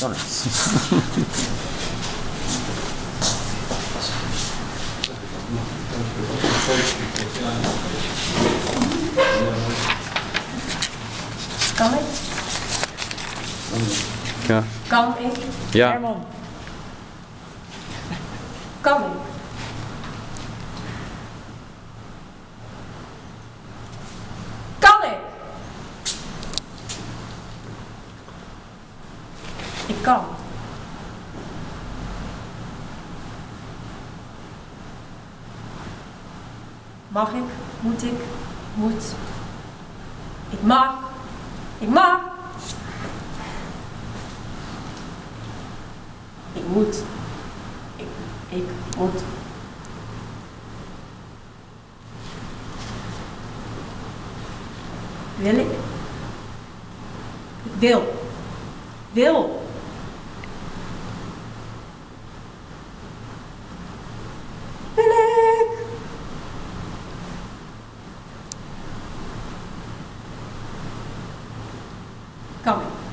Kan ik? Ja. Kan ik? Ja. Herman. Kan ik? Kan ik? Ik kan. Mag ik? Moet ik? Moet. Ik mag. Ik mag. Ik moet. Ik, ik moet. Wil ik? Ik wil. Wil. Wil ik? Kan ik?